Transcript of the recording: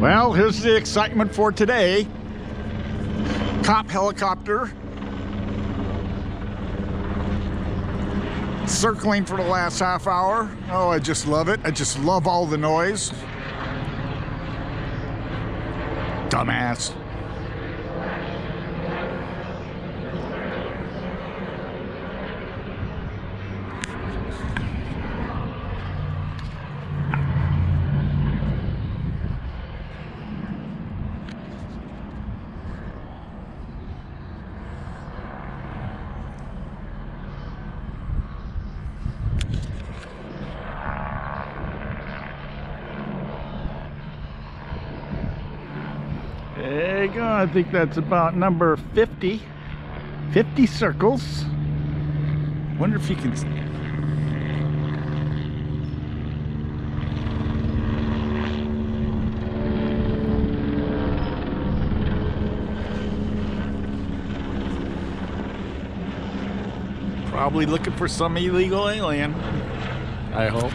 Well, here's the excitement for today. Cop helicopter circling for the last half hour. Oh, I just love it. I just love all the noise. Dumbass. There you go. I think that's about number 50. 50 circles. Wonder if you can. See. Probably looking for some illegal alien. I hope.